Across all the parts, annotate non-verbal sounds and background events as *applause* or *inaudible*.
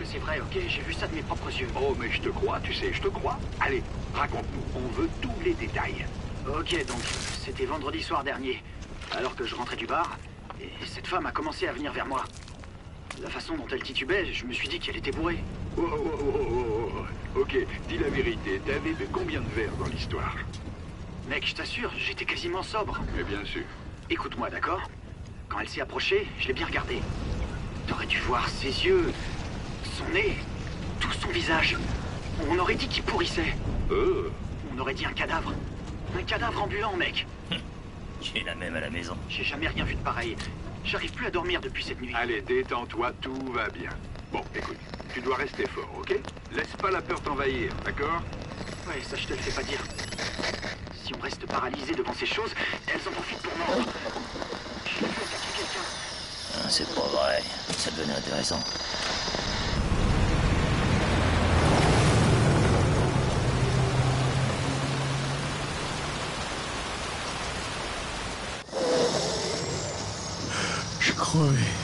que c'est vrai, ok J'ai vu ça de mes propres yeux. Oh, mais je te crois, tu sais, je te crois. Allez, raconte-nous, on veut tous les détails. Ok, donc, c'était vendredi soir dernier. Alors que je rentrais du bar, et cette femme a commencé à venir vers moi. La façon dont elle titubait, je me suis dit qu'elle était bourrée. Oh, oh, oh, oh, oh, oh. Ok, dis la vérité, t'avais bu combien de verres dans l'histoire? Mec, je t'assure, j'étais quasiment sobre. Mais bien sûr. Écoute-moi, d'accord? Quand elle s'est approchée, je l'ai bien regardée. T'aurais dû voir ses yeux, son nez, tout son visage. On aurait dit qu'il pourrissait. Euh, On aurait dit un cadavre. Un cadavre ambulant, mec. *laughs* J'ai la même à la maison. J'ai jamais rien vu de pareil. J'arrive plus à dormir depuis cette nuit. allez, détends-toi, tout va bien. Bon, écoute, tu dois rester fort, ok? Laisse pas la peur t'envahir, d'accord? Ouais, ça je te le fais pas dire. Si on reste paralysé devant ces choses, elles en profitent pour mordre. J'ai vu attaquer quelqu'un. Ah, C'est pas vrai. Ça devenait intéressant. Je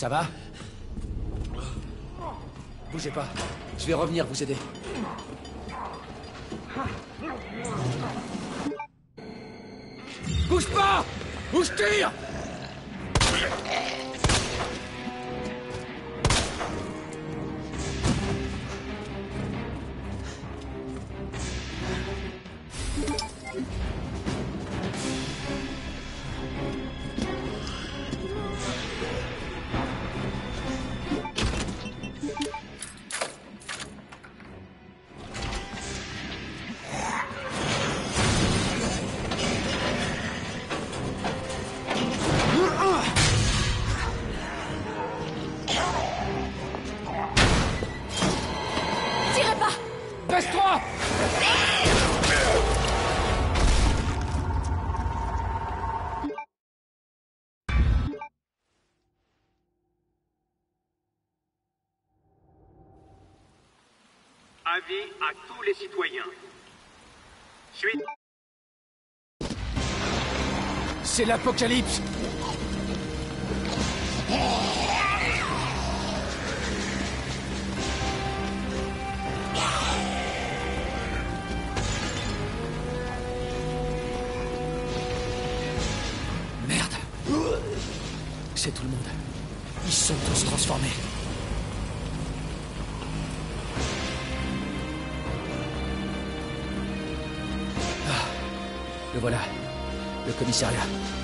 Ça va Bougez pas. Je vais revenir vous aider. Bouge pas Où Avis à tous les citoyens. Suite. C'est l'apocalypse Merde C'est tout le monde. Ils sont tous transformés. Voilà. Le commissariat.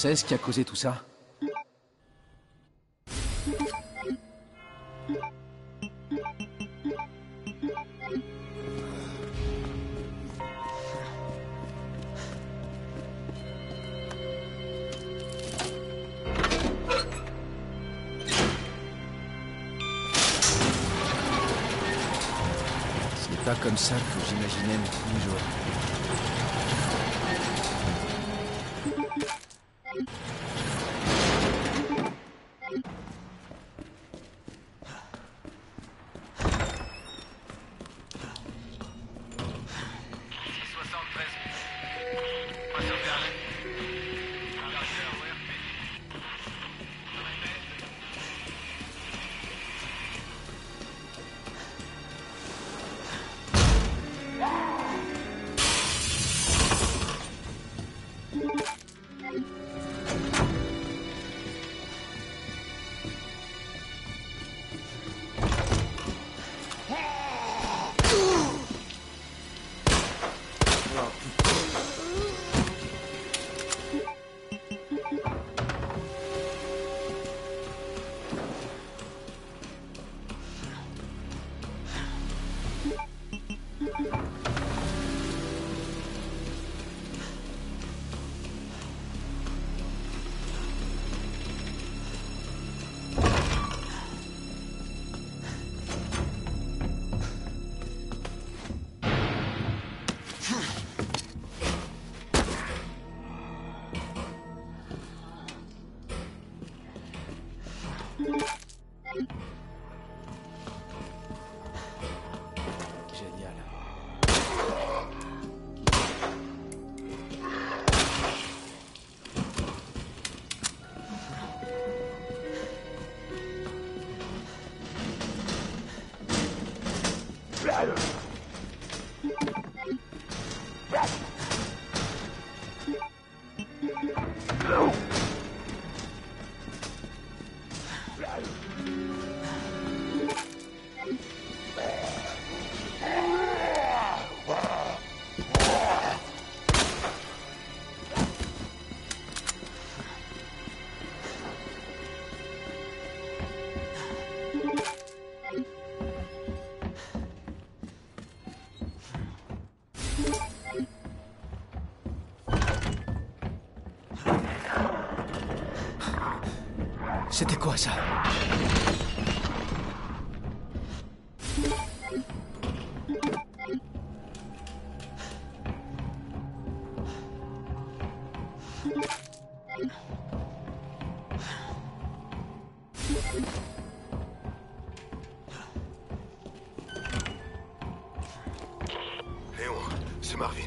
Sait ce qui a causé tout ça comme ça que j'imaginais mes premiers jours. C'était quoi ça Léon, c'est Marvin.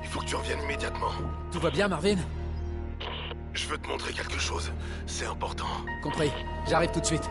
Il faut que tu reviennes immédiatement. Tout va bien, Marvin J'arrive tout de suite.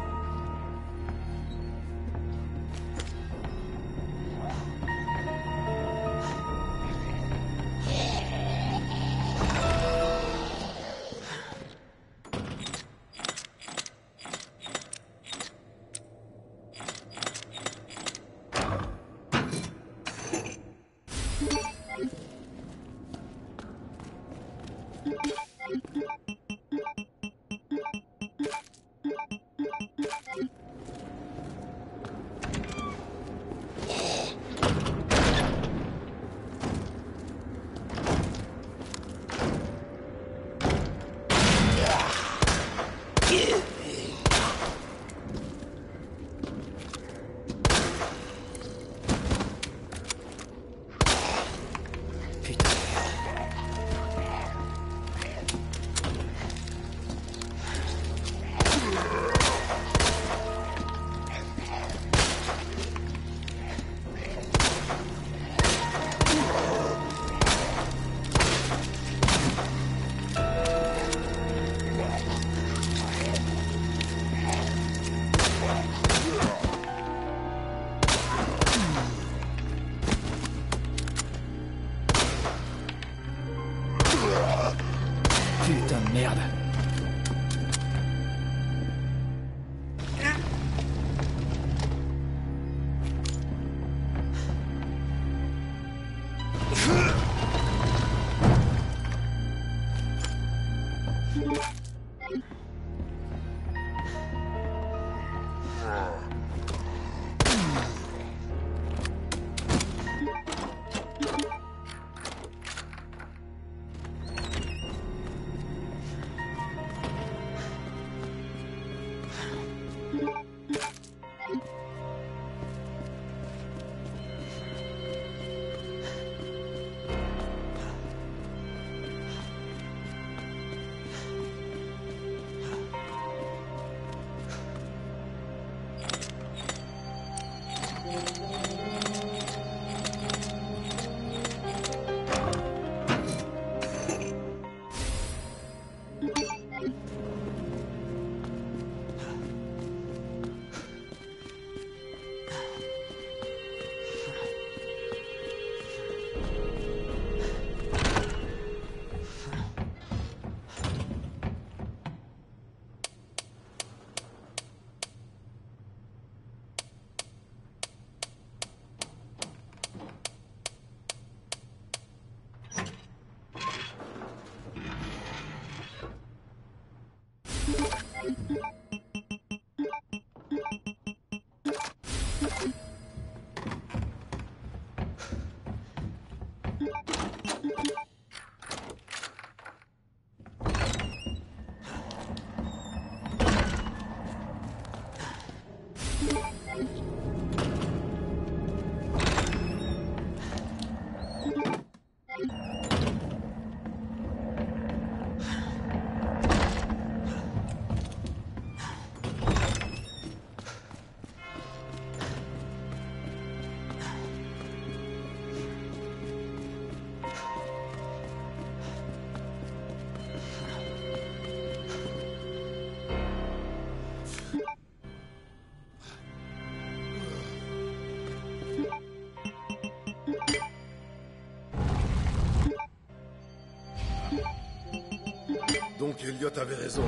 Donc Elliot avait raison.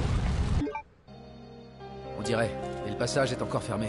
On dirait. Et le passage est encore fermé.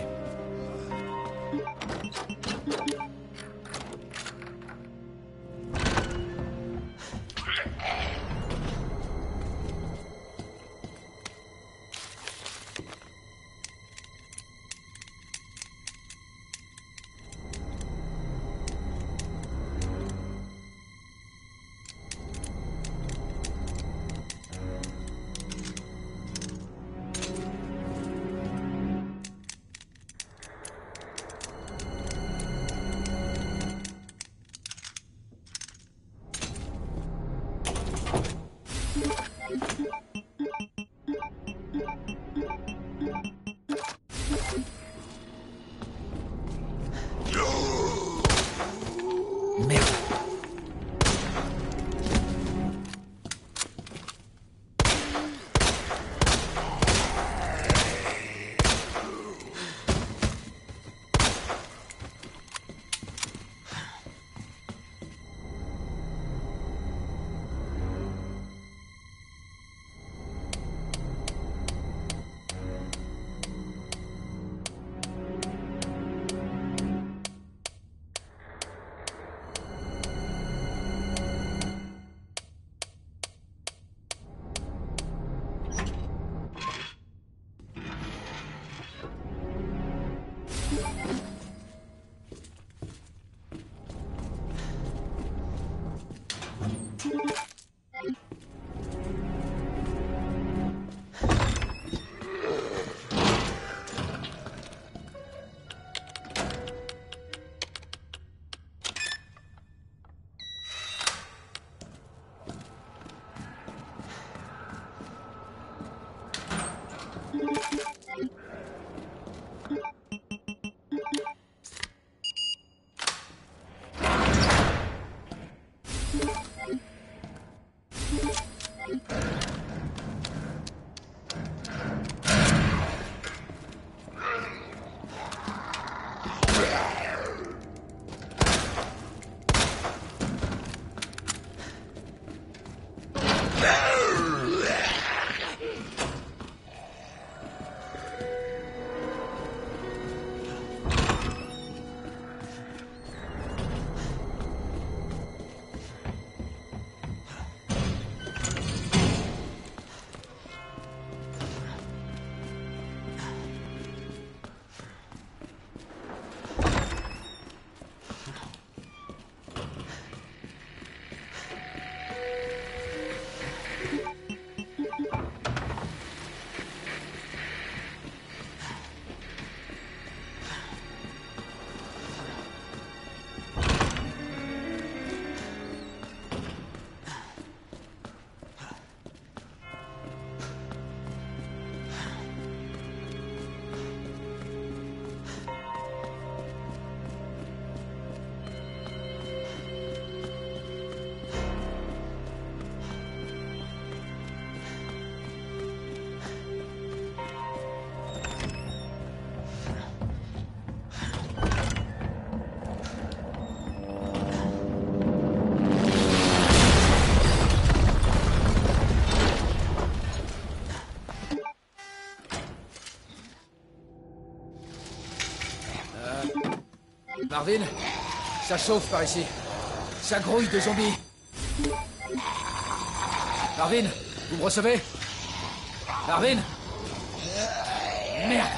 Marvin Ça chauffe par ici. Ça grouille de zombies. Marvin Vous me recevez? Marvin? Merde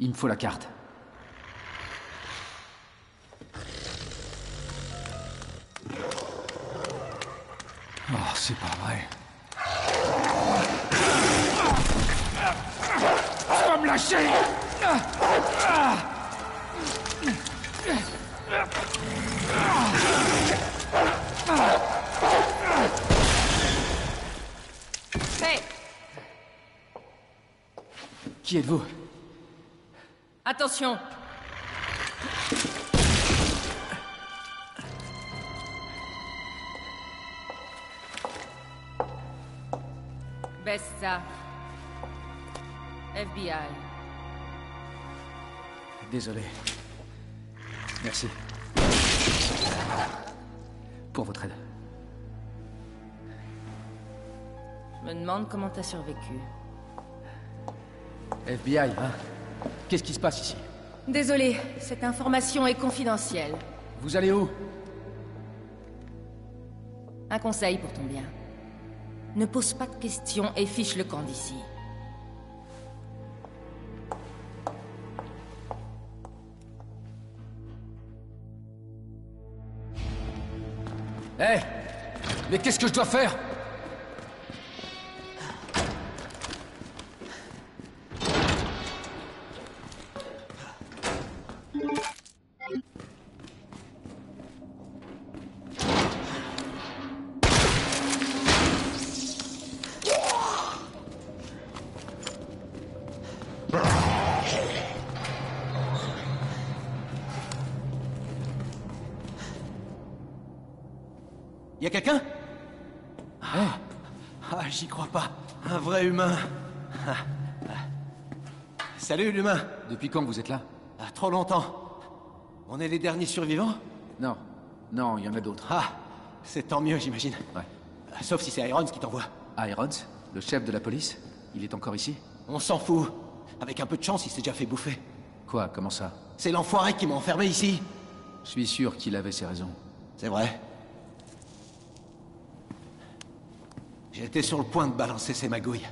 Il me faut la carte. Oh, c'est pas vrai. Tu vas me lâcher Hé Qui êtes-vous? Attention Baisse ça. FBI. Désolé. Merci. Pour votre aide. Je me demande comment t'as survécu. FBI, hein Qu'est-ce qui se passe ici Désolé, cette information est confidentielle. Vous allez où Un conseil pour ton bien. Ne pose pas de questions et fiche le camp d'ici. Hé Mais qu'est-ce que je dois faire? Depuis quand vous êtes là Ah, trop longtemps. On est les derniers survivants Non. Non, il y en a d'autres. Ah, c'est tant mieux, j'imagine. Ouais. Ah, Sauf si c'est Irons qui t'envoie. Irons, le chef de la police, il est encore ici On s'en fout. Avec un peu de chance, il s'est déjà fait bouffer. Quoi, comment ça C'est l'enfoiré qui m'a enfermé ici. Je suis sûr qu'il avait ses raisons. C'est vrai. J'étais sur le point de balancer ses magouilles.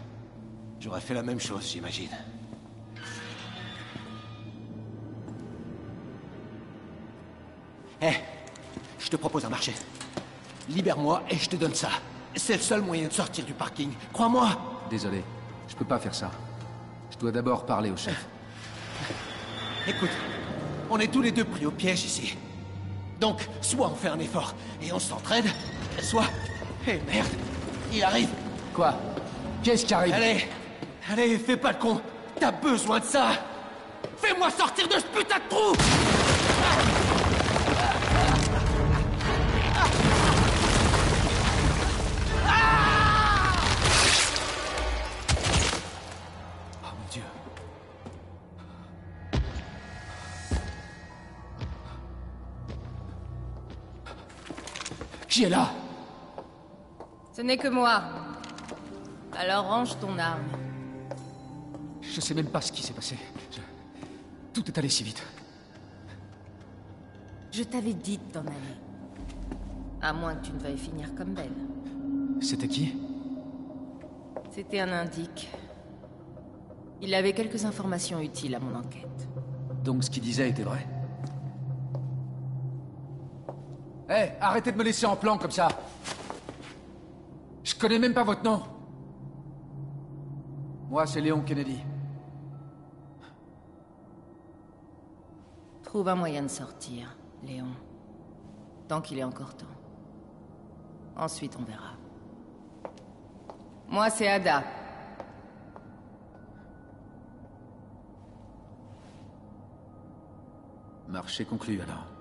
J'aurais fait la même chose, j'imagine. Je te propose un marché. Libère-moi et je te donne ça. C'est le seul moyen de sortir du parking. Crois-moi. Désolé, je peux pas faire ça. Je dois d'abord parler au chef. *laughs* Écoute, on est tous les deux pris au piège ici. Donc, soit on fait un effort et on s'entraide, soit... Eh merde, il arrive. Quoi? Qu'est-ce qui arrive? Allez, allez, fais pas le con. T'as besoin de ça. Fais-moi sortir de ce putain de trou Qui est là Ce n'est que moi. Alors range ton arme. Je sais même pas ce qui s'est passé. Je- Tout est allé si vite. Je t'avais dit de t'en aller. À moins que tu ne veuilles finir comme Belle. C'était qui C'était un indique. Il avait quelques informations utiles à mon enquête. Donc ce qu'il disait était vrai Hé, arrêtez de me laisser en plan comme ça Je connais même pas votre nom Moi, c'est Léon Kennedy. Trouve un moyen de sortir, Léon. Tant qu'il est encore temps. Ensuite, on verra. Moi, c'est Ada. Marché conclu alors.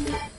Yeah.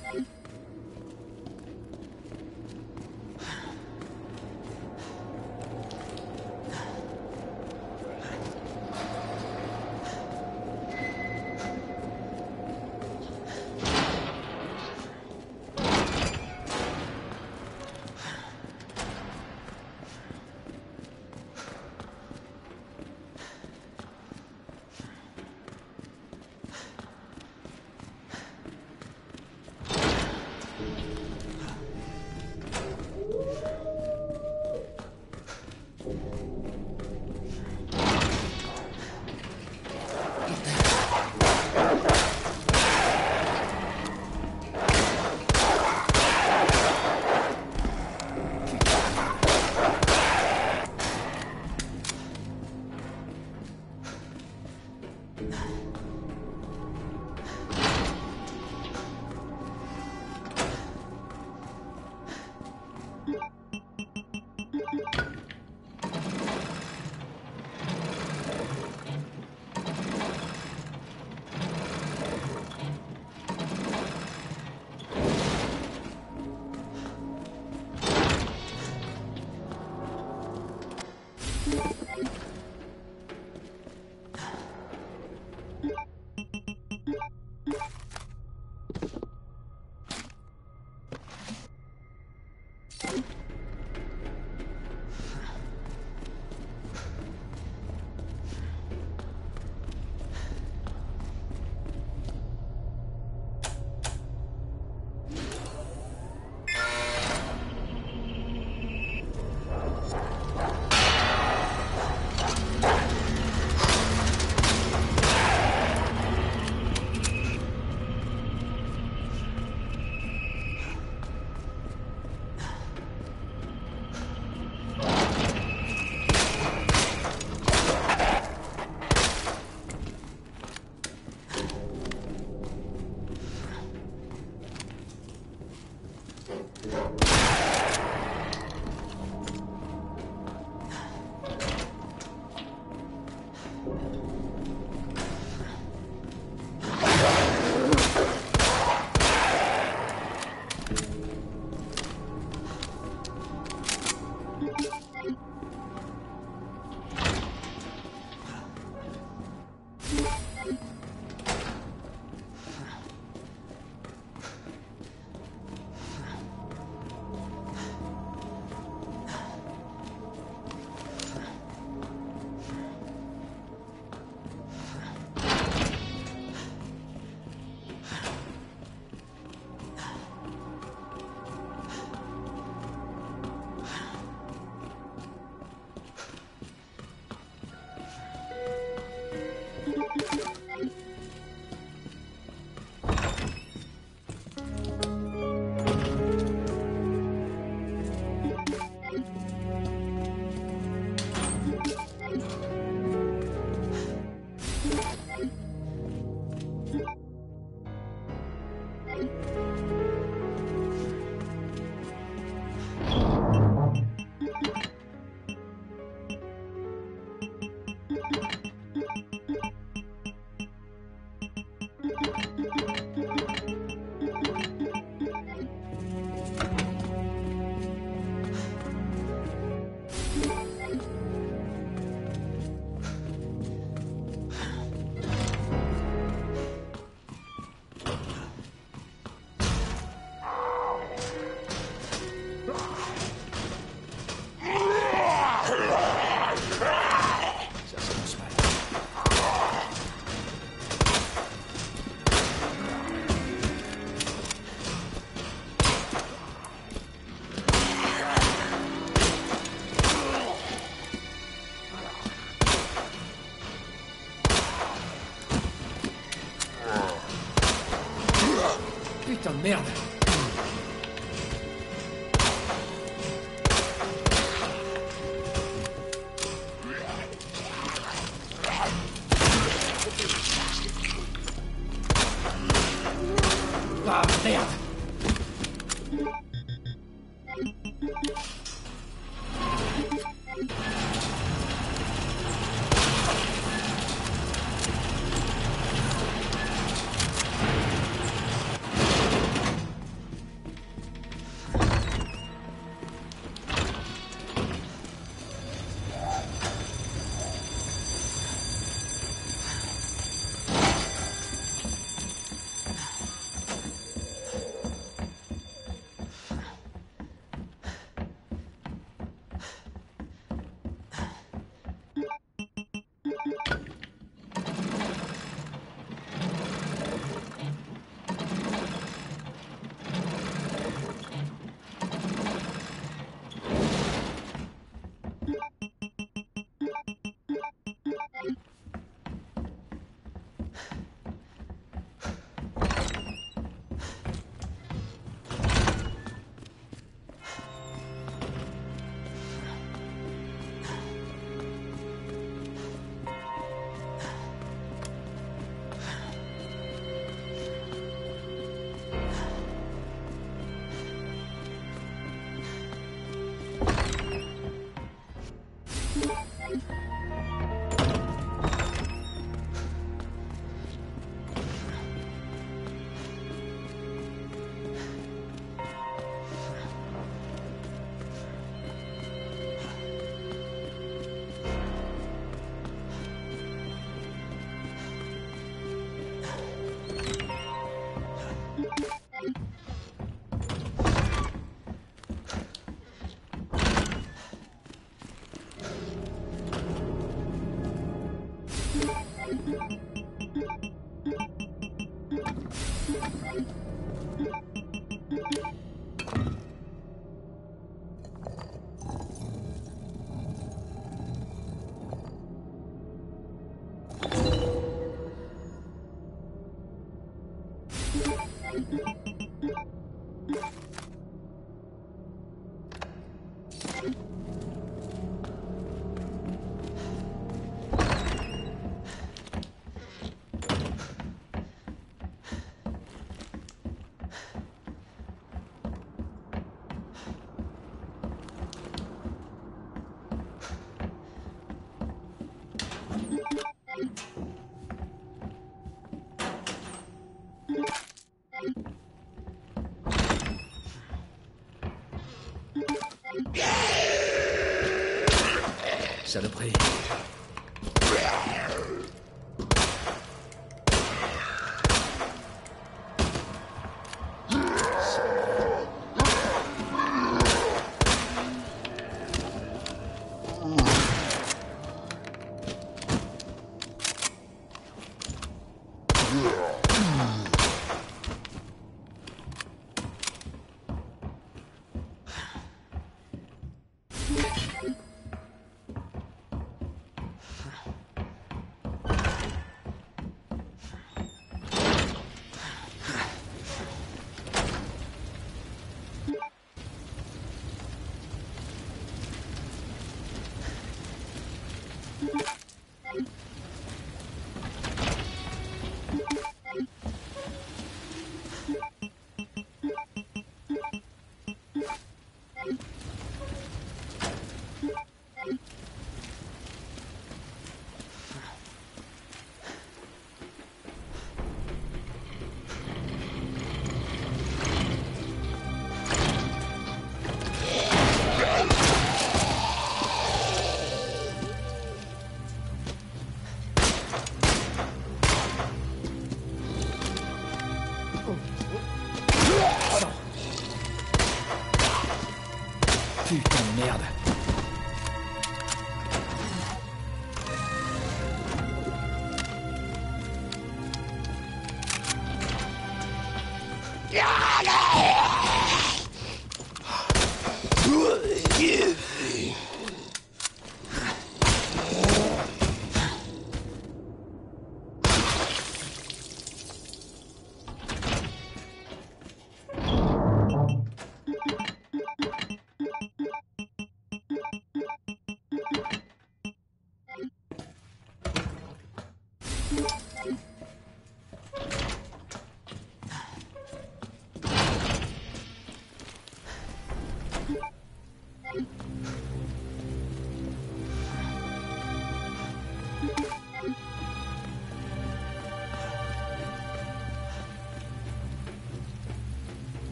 Merde Saloperie.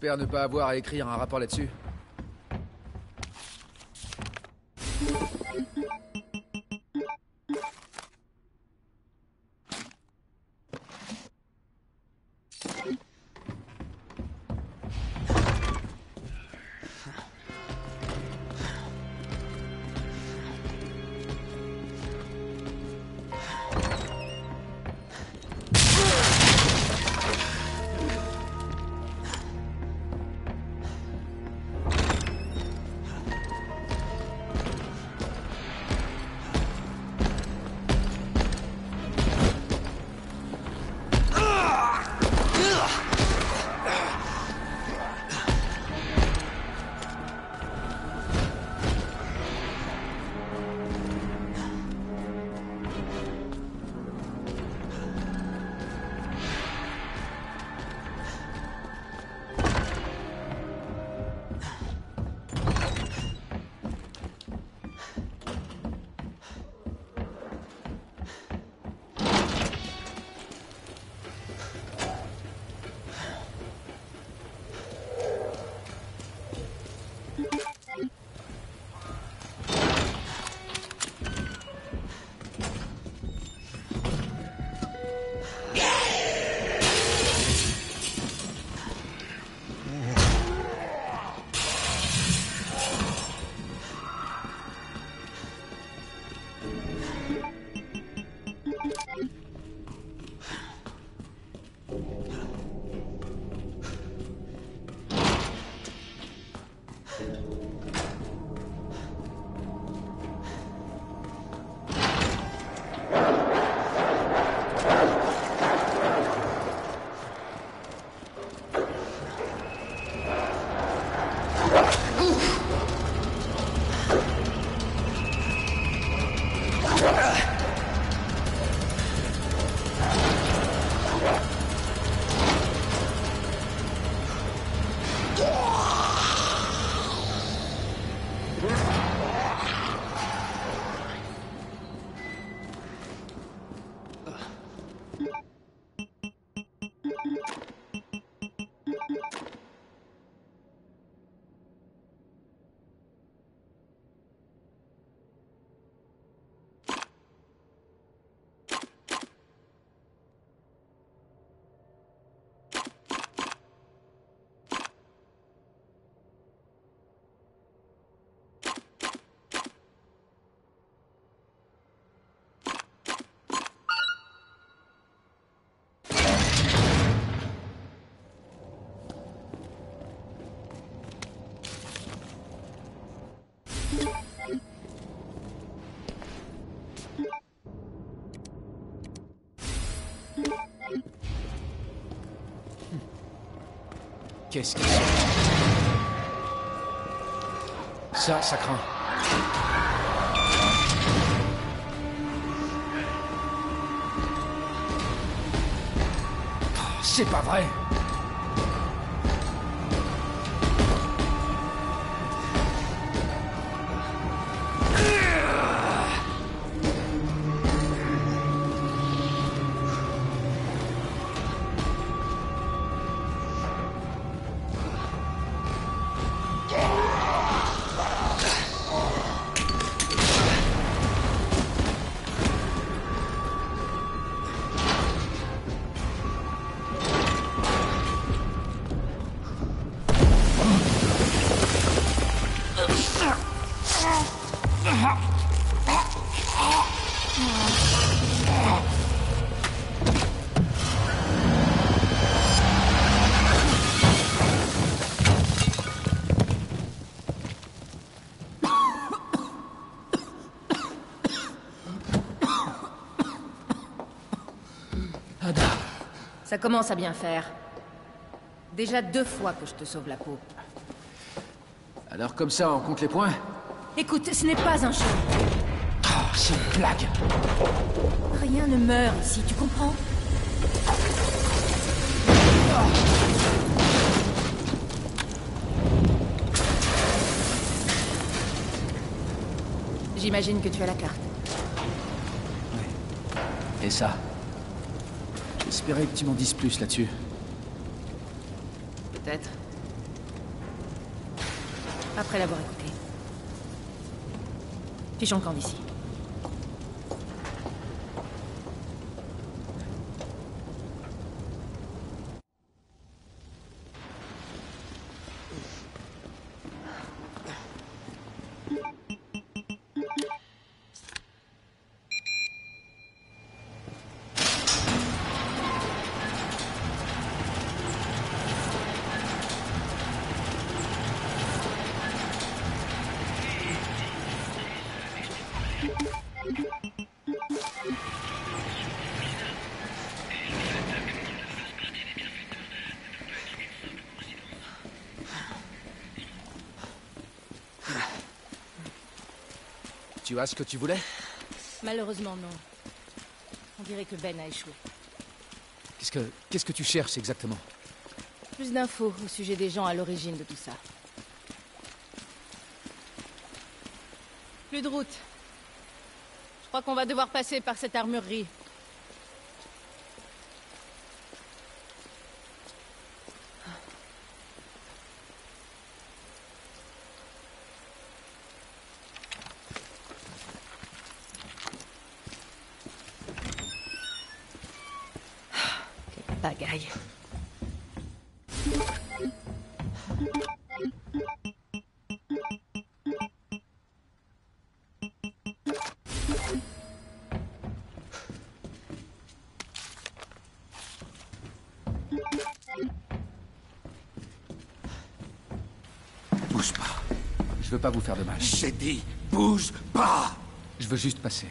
J'espère ne pas avoir à écrire un rapport là-dessus. Qu'est-ce que c'est? Ça, ça craint. Oh, C'est pas vrai Ça commence à bien faire. Déjà deux fois que je te sauve la peau. Alors comme ça, on compte les points? Écoute, ce n'est pas un jeu. Oh, c'est une blague Rien ne meurt ici, tu comprends? J'imagine que tu as la carte. Et ça? J'espérais que tu m'en dises plus là-dessus. Peut-être. Après l'avoir écouté. Fichons le camp d'ici. Tu as ce que tu voulais Malheureusement, non. On dirait que Ben a échoué. Qu'est-ce que... Qu'est-ce que tu cherches exactement Plus d'infos au sujet des gens à l'origine de tout ça. Plus de route. Je crois qu'on va devoir passer par cette armurerie. Je veux pas vous faire de mal. J'ai dit, bouge pas Je veux juste passer.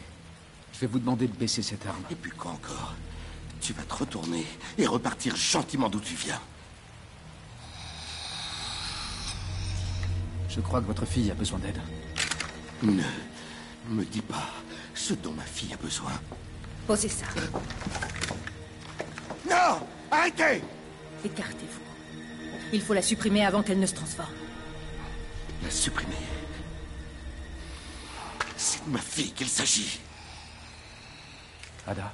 Je vais vous demander de baisser cette arme. Et puis quoi encore Tu vas te retourner et repartir gentiment d'où tu viens. Je crois que votre fille a besoin d'aide. Ne me dis pas ce dont ma fille a besoin. Posez ça. Non Arrêtez Écartez-vous. Il faut la supprimer avant qu'elle ne se transforme. La supprimer. C'est de ma fille qu'il s'agit. Ada.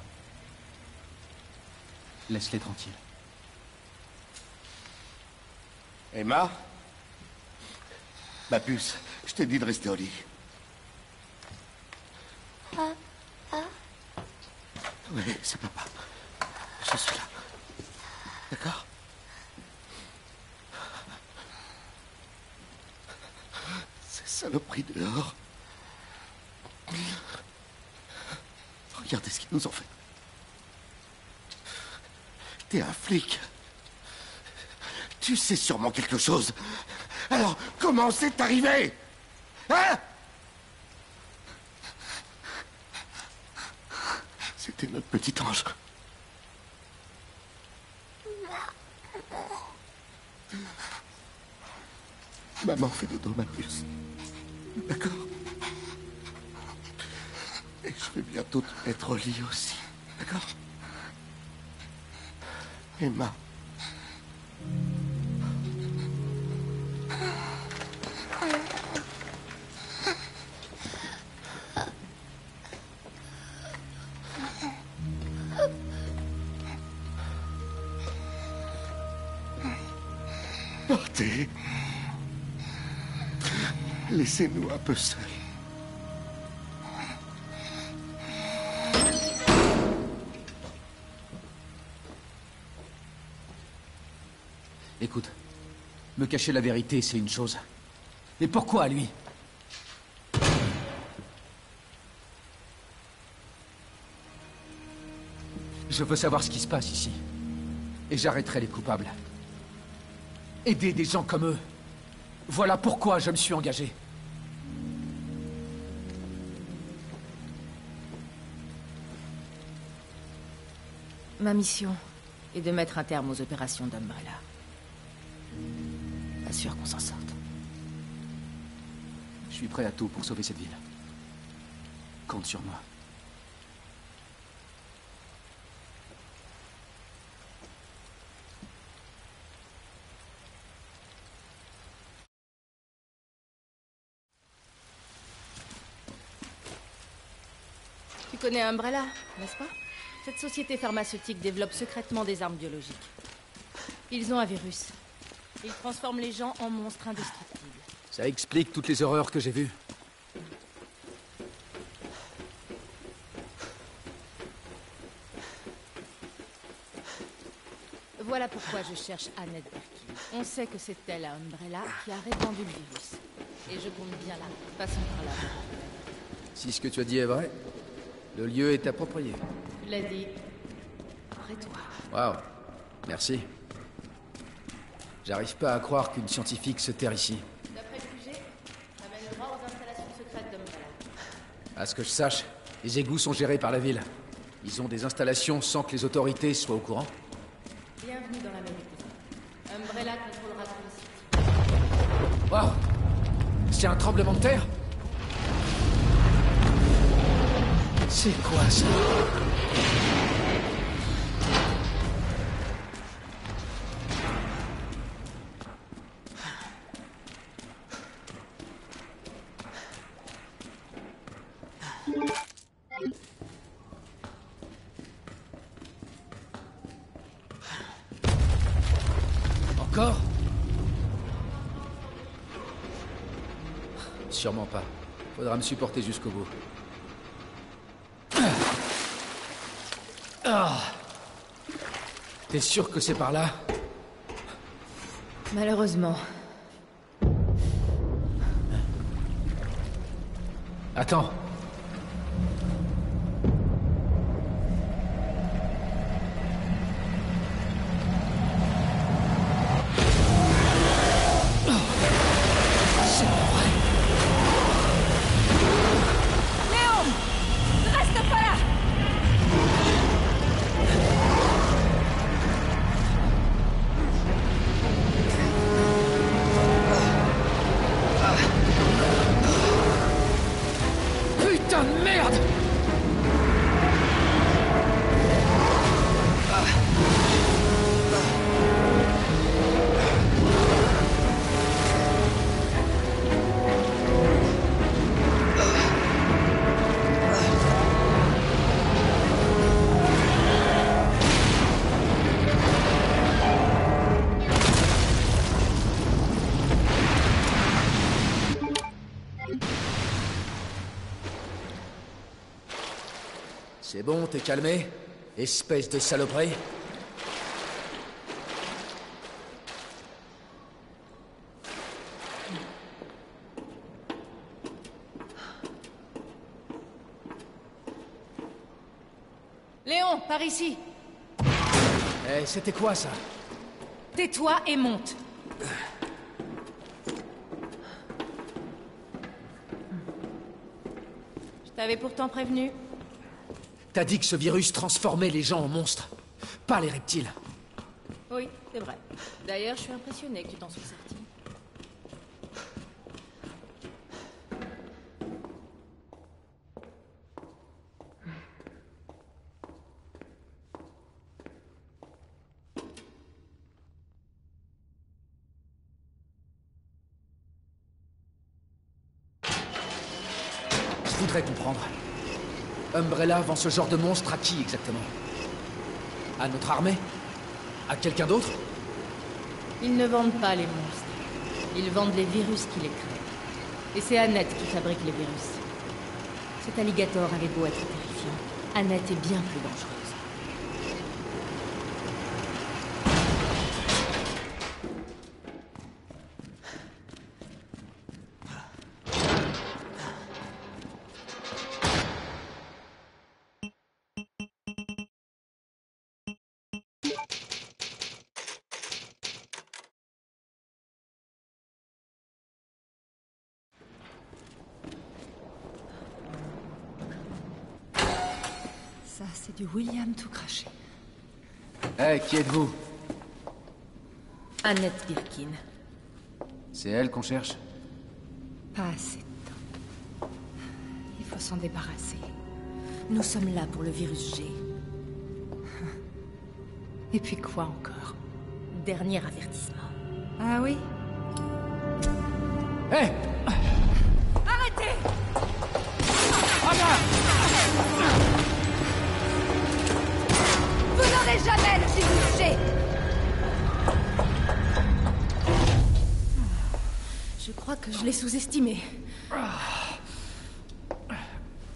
Laisse-les tranquilles. Emma? Ma puce, je t'ai dit de rester au lit. Oui, c'est papa. Je suis là. D'accord Ces saloperies dehors. Regardez ce qu'ils nous ont fait. T'es un flic. Tu sais sûrement quelque chose. Alors, comment c'est arrivé? Hein? C'était notre petit ange. Maman fait dodo, ma. D'accord Et je vais bientôt te mettre au lit aussi. D'accord Emma. Laissez-nous un peu seuls. Écoute, me cacher la vérité, c'est une chose. Mais pourquoi lui? Je veux savoir ce qui se passe ici. Et j'arrêterai les coupables. Aider des gens comme eux. Voilà pourquoi je me suis engagé. Ma mission est de mettre un terme aux opérations d'Umbrella. Pas sûr qu'on s'en sorte. Je suis prêt à tout pour sauver cette ville. Compte sur moi. Tu connais Umbrella, n'est-ce pas? Cette société pharmaceutique développe secrètement des armes biologiques. Ils ont un virus. Ils transforment les gens en monstres indestructibles. Ça explique toutes les horreurs que j'ai vues. Voilà pourquoi je cherche Annette Birkin. On sait que c'est elle à Umbrella qui a répandu le virus. Et je compte bien là. Passons par là. Si ce que tu as dit est vrai, le lieu est approprié. Tu l'as dit. Arrête-toi. Waouh. Merci. J'arrive pas à croire qu'une scientifique se terre ici. D'après le QG, ça mène droit aux installations secrètes. À ce que je sache, les égouts sont gérés par la ville. Ils ont des installations sans que les autorités soient au courant. Bienvenue dans la vérité. Umbrella contrôlera tout le site. Waouh C'est un tremblement de terre? C'est quoi ça? Me supporter jusqu'au bout. Ah. T'es sûr que c'est par là? Malheureusement. Attends. C'est bon, t'es calmé Espèce de saloperie. Léon, par ici. Eh, c'était quoi ça? Tais-toi et monte. Je t'avais pourtant prévenu. T'as dit que ce virus transformait les gens en monstres, pas les reptiles. Oui, c'est vrai. D'ailleurs, je suis impressionnée que tu t'en sois sorti. Umbrella vend ce genre de monstre? À qui exactement? À notre armée? À quelqu'un d'autre? Ils ne vendent pas les monstres. Ils vendent les virus qui les créent. Et c'est Annette qui fabrique les virus. Cet alligator avait beau être terrifiant. Annette est bien plus dangereuse. William tout craché. Eh, qui êtes-vous? Annette Birkin. C'est elle qu'on cherche? Pas assez de temps. faut s'en débarrasser. Nous sommes là pour le virus G. Et puis quoi encore? Dernier avertissement. Ah oui? Hé Arrêtez Je crois que je l'ai sous-estimé.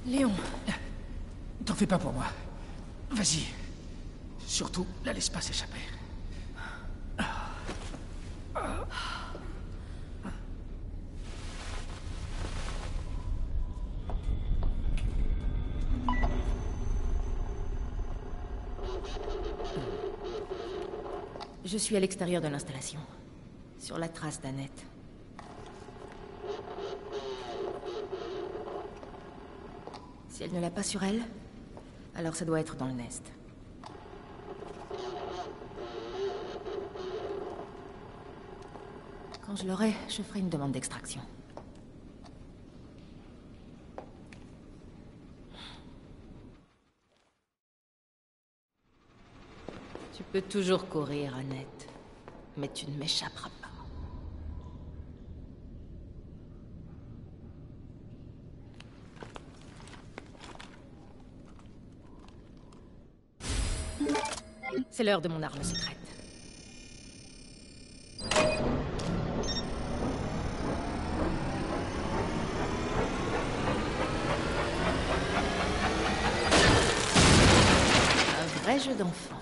Léon, T'en fais pas pour moi. Vas-y. Surtout, la laisse pas s'échapper. Suis à l'extérieur de l'installation. Sur la trace d'Annette. Si elle ne l'a pas sur elle, alors ça doit être dans le nest. Quand je l'aurai, je ferai une demande d'extraction. Tu peux toujours courir, Annette. Mais tu ne m'échapperas pas. C'est l'heure de mon arme secrète. Un vrai jeu d'enfant.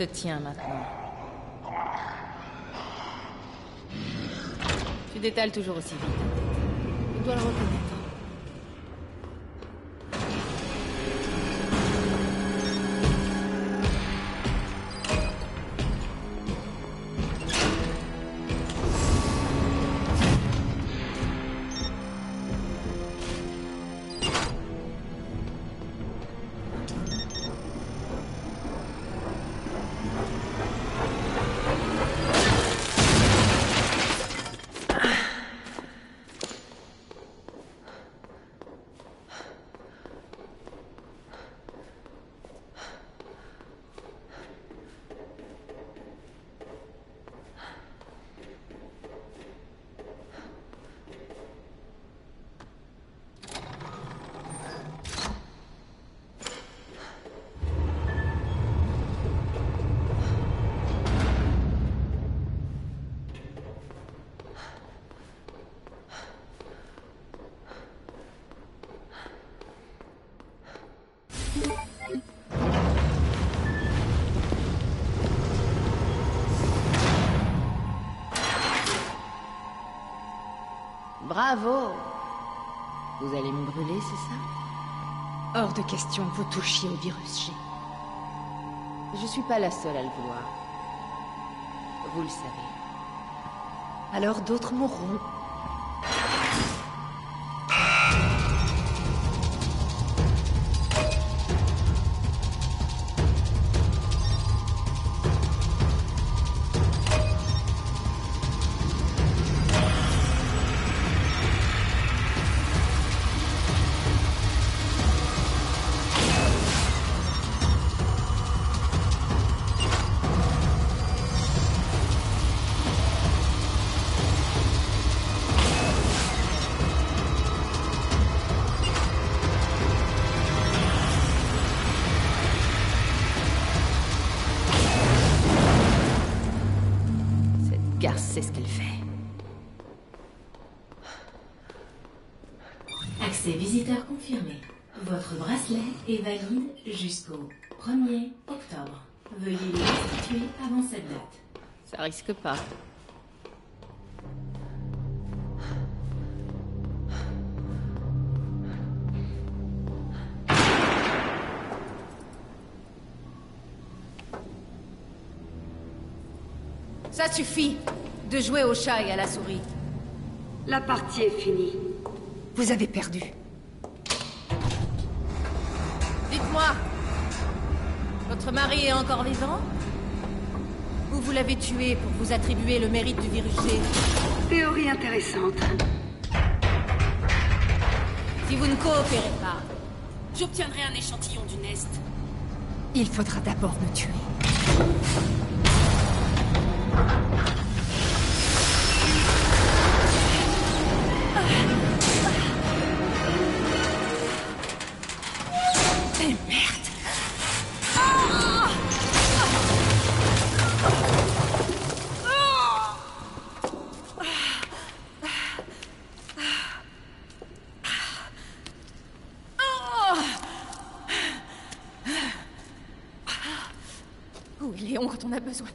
Te tiens maintenant. Tu détales toujours aussi vite. Tu dois le reconnaître. Bravo Vous allez me brûler, c'est ça? Hors de question, vous touchiez au virus G. Je suis pas la seule à le vouloir. Vous le savez. Alors d'autres mourront. Est valide jusqu'au 1er octobre. Veuillez le restituer avant cette date. Ça risque pas. Ça suffit de jouer au chat et à la souris. La partie est finie. Vous avez perdu. Dites-moi, votre mari est encore vivant? Ou vous l'avez tué pour vous attribuer le mérite du virus G Théorie intéressante. Si vous ne coopérez pas, J'obtiendrai un échantillon du Nest. il faudra d'abord me tuer. Eh merde. Est Léon quand on a besoin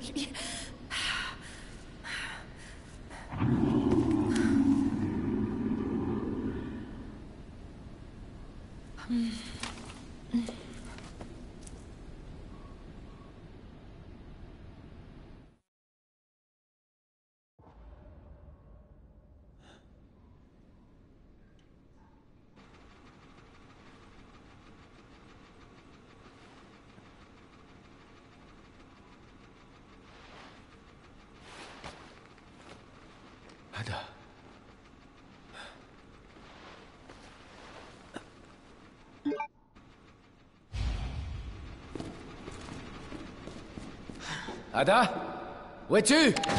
Ada. Ada Où es-tu Engagez-vous,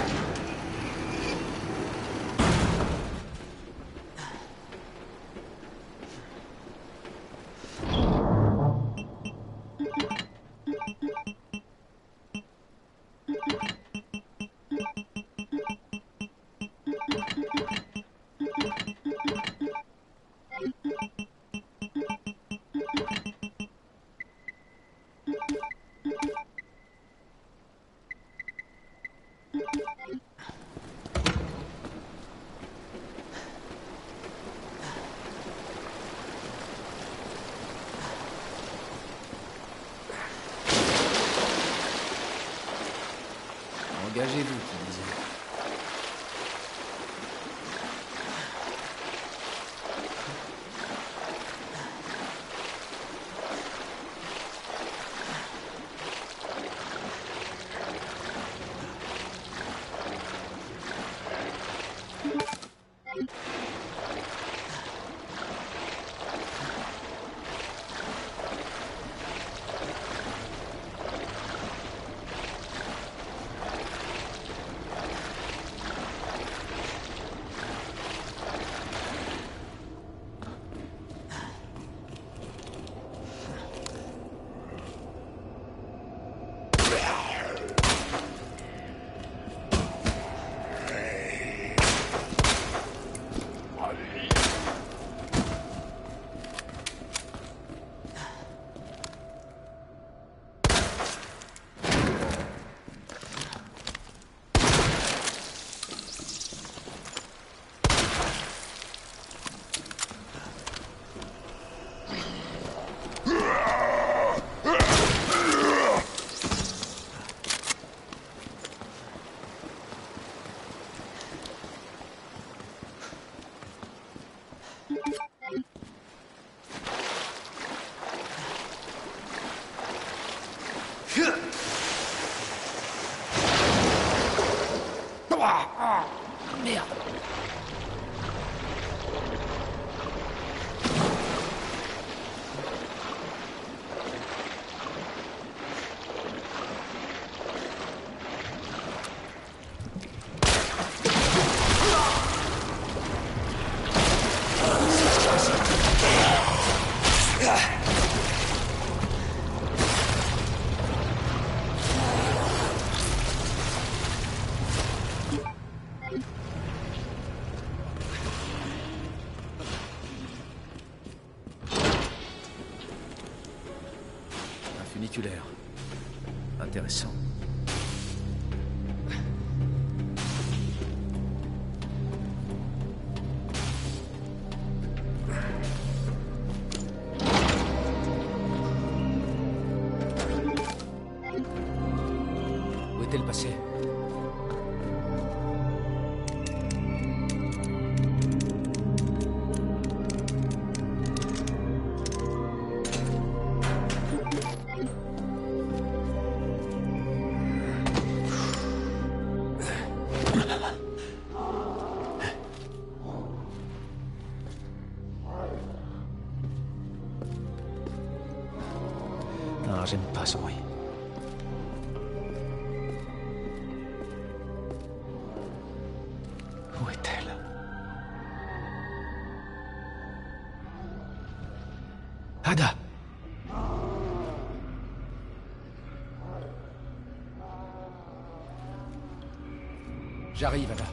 J'arrive, Ada.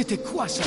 C'était quoi ça?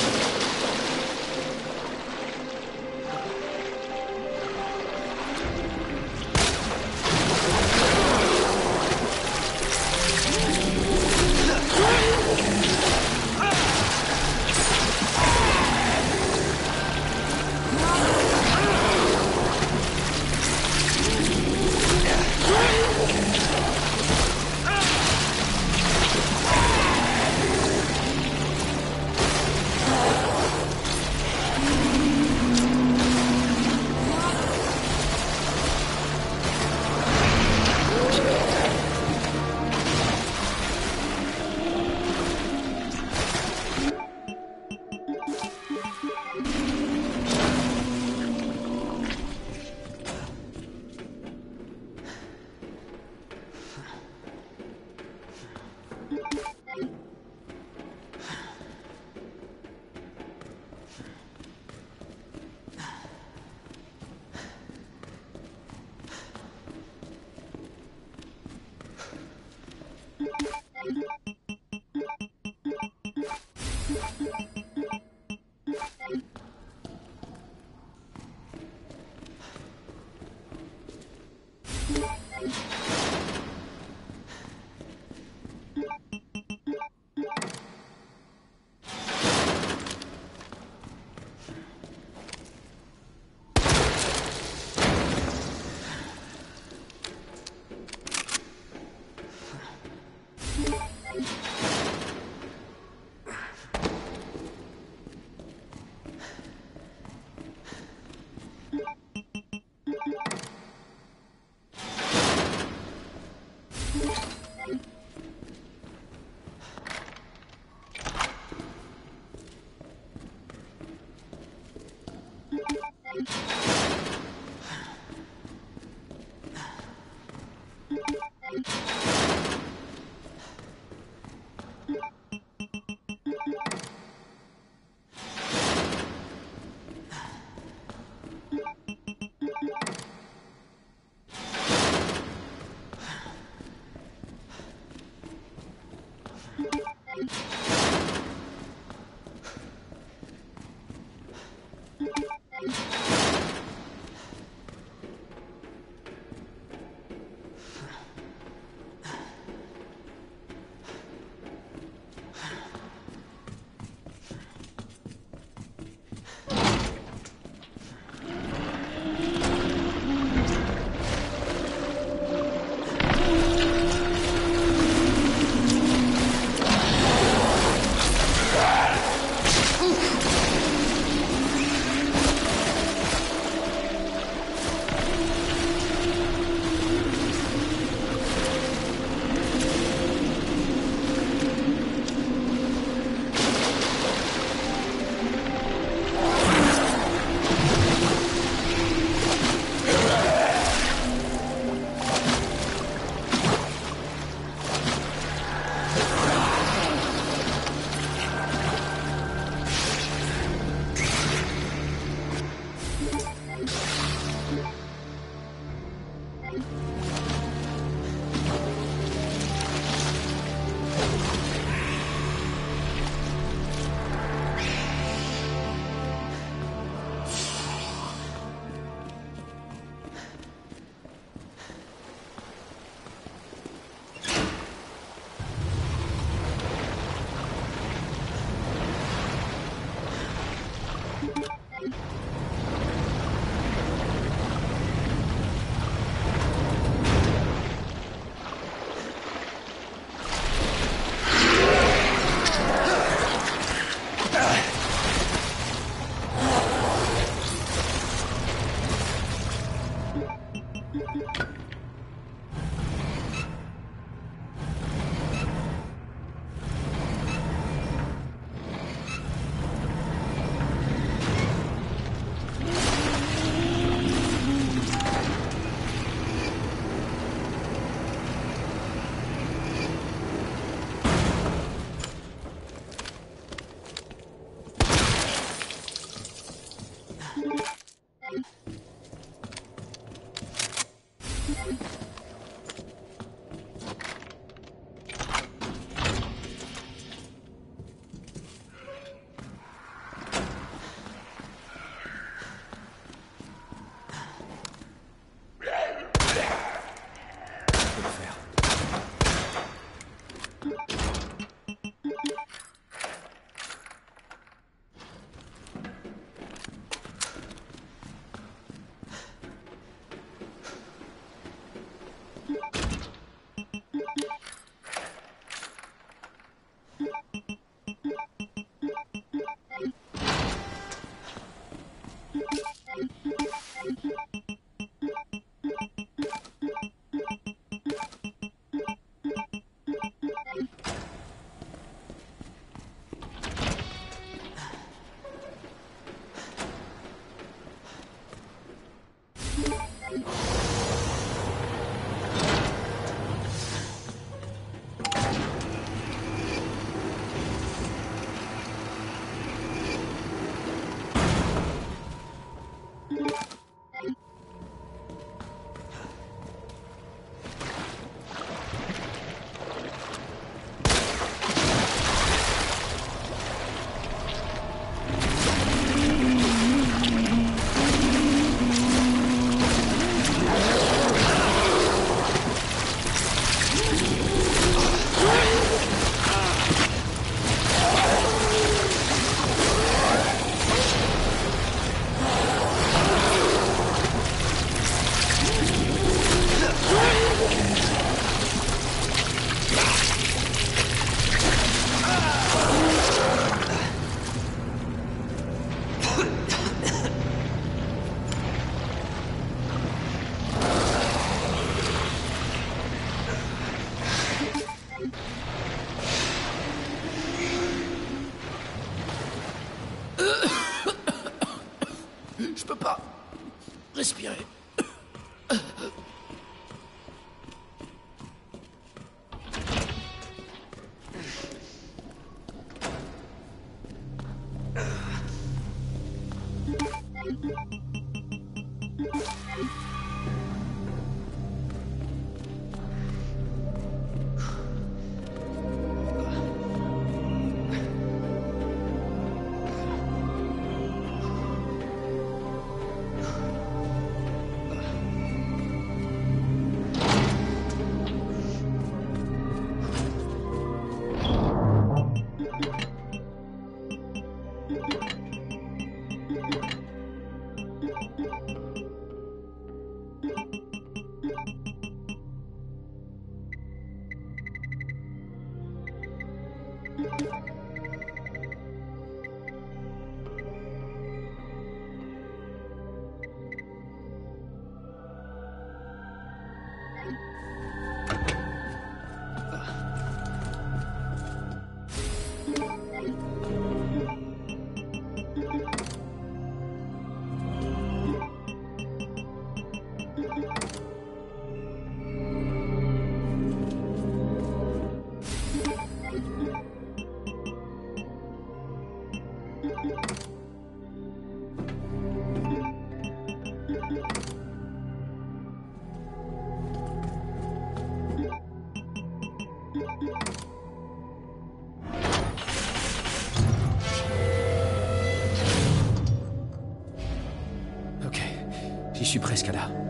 Suis presque là.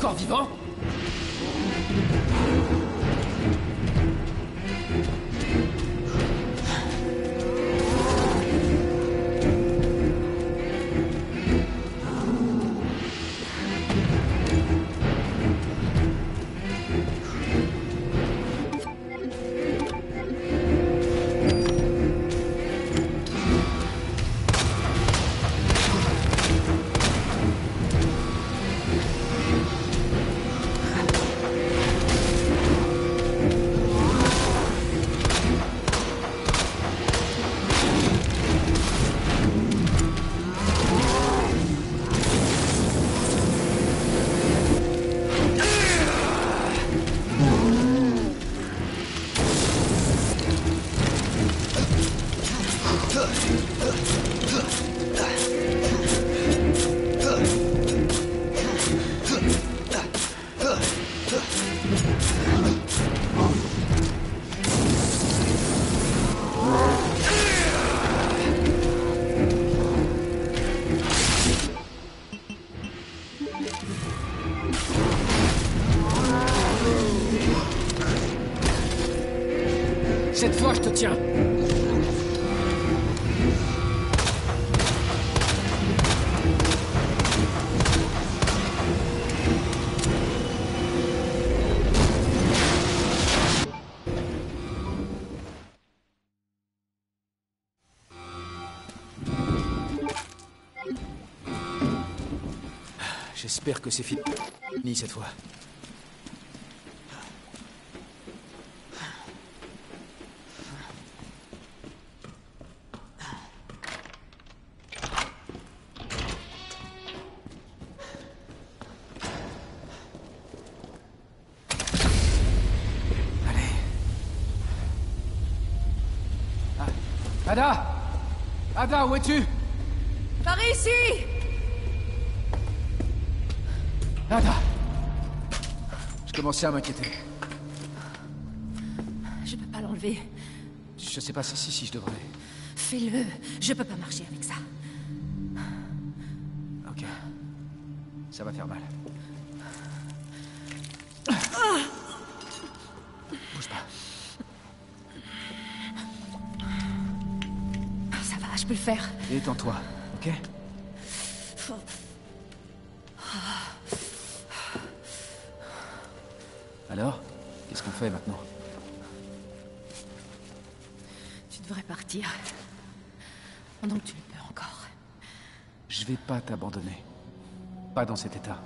Encore vivant J'espère que c'est fini cette fois. Allez. Ah. Ada Ada, où es-tu? Je commençais à m'inquiéter. Je peux pas l'enlever. Je sais pas si, si, si je devrais. Fais-le. Je peux pas marcher avec ça. Ok. Ça va faire mal. Bouge pas. Ça va, je peux le faire. Détends-toi, ok? Alors Qu'est-ce qu'on fait maintenant? Tu devrais partir. Pendant que tu le peux encore. Je vais pas t'abandonner. Pas dans cet état.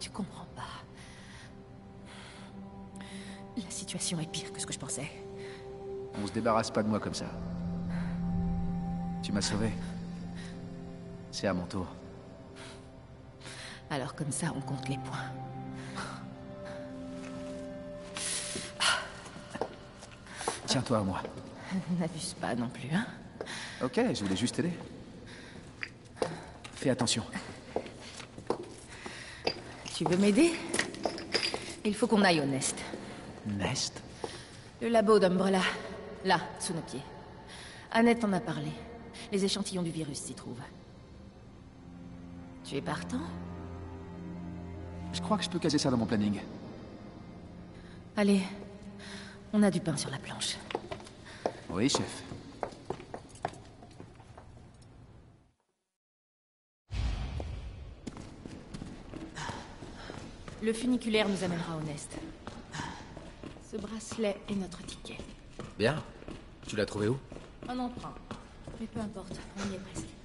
Tu comprends pas. La situation est pire que ce que je pensais. On se débarrasse pas de moi comme ça. Tu m'as sauvé. C'est à mon tour. Alors comme ça, on compte les points. Tiens-toi à moi. *laughs* N'abuse pas non plus, hein Ok, je voulais juste t'aider. Fais attention. Tu veux m'aider? Il faut qu'on aille au Nest. Nest? Le labo d'Umbrella. Là, sous nos pieds. Annette en a parlé. Les échantillons du virus s'y trouvent. Tu es partant? Je crois que je peux caser ça dans mon planning. Allez, on a du pain sur la planche. Oui, chef. Le funiculaire nous amènera au Nest. Ce bracelet est notre ticket. Bien. Tu l'as trouvé où? Un emprunt. Mais peu importe, on y est presque.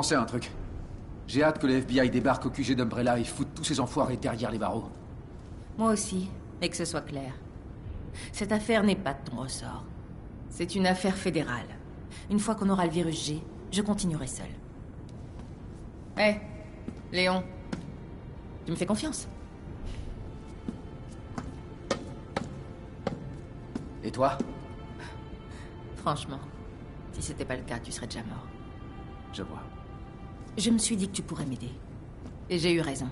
Pensais à un truc. J'ai hâte que le FBI débarque au QG d'Umbrella et foute tous ces enfoirés derrière les barreaux. Moi aussi, mais que ce soit clair. Cette affaire n'est pas de ton ressort. C'est une affaire fédérale. Une fois qu'on aura le virus G, je continuerai seul. Hé, Léon. Tu me fais confiance Et toi? Franchement, si c'était pas le cas, tu serais déjà mort. Je vois. Je me suis dit que tu pourrais m'aider. Et j'ai eu raison.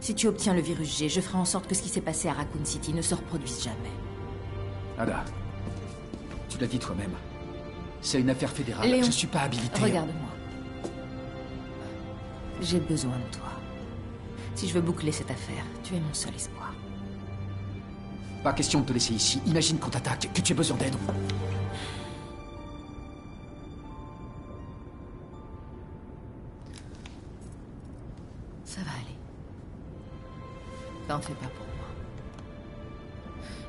Si tu obtiens le virus G, je ferai en sorte que ce qui s'est passé à Raccoon City ne se reproduise jamais. Ada, tu l'as dit toi-même. C'est une affaire fédérale. Léon, je suis pas habilité. Regarde-moi. J'ai besoin de toi. Si je veux boucler cette affaire, tu es mon seul espoir. Pas question de te laisser ici. Imagine qu'on t'attaque, que tu aies besoin d'aide. T'en fais pas pour moi.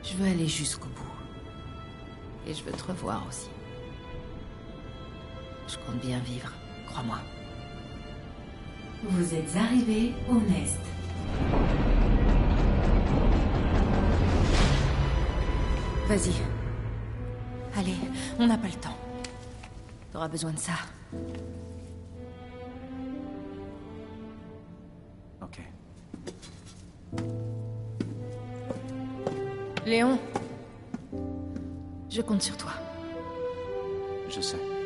Je veux aller jusqu'au bout. Et je veux te revoir aussi. Je compte bien vivre, crois-moi. Vous êtes arrivé au Nest. Vas-y. Allez, on n'a pas le temps. T'auras besoin de ça. Léon, je compte sur toi. Je sais.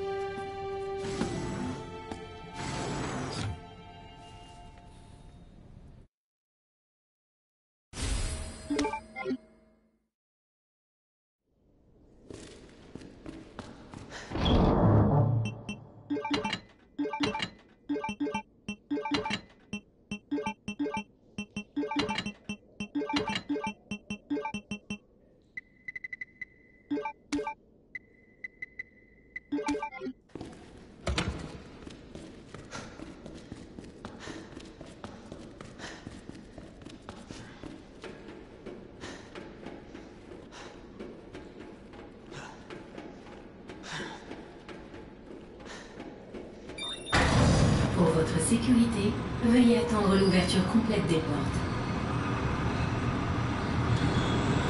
Veuillez attendre l'ouverture complète des portes.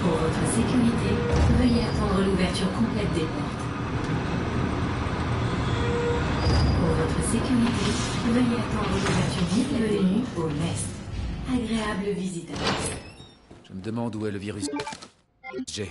Pour votre sécurité, veuillez attendre l'ouverture complète des portes. Pour votre sécurité, veuillez attendre l'ouverture Bienvenue au Nest. Agréable visiteur. Je me demande où est le virus. J'ai.